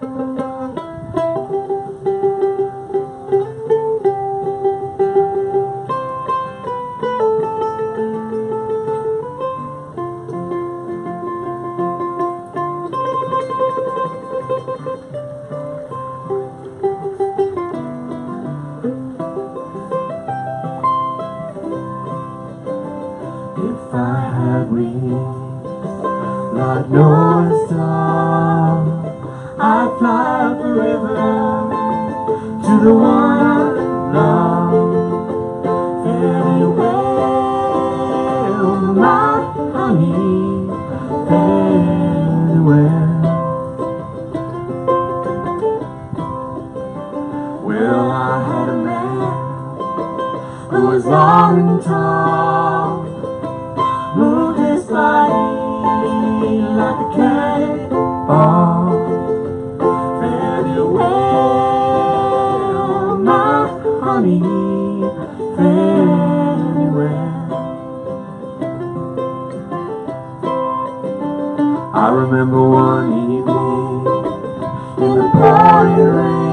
If I had wings like Noah's dove, I'd fly river to the one I love. Farewell, my honey, farewell. Well, I had a man who was long and tall moved his body like a cannonball. Honey. I remember one evening in the pouring rain.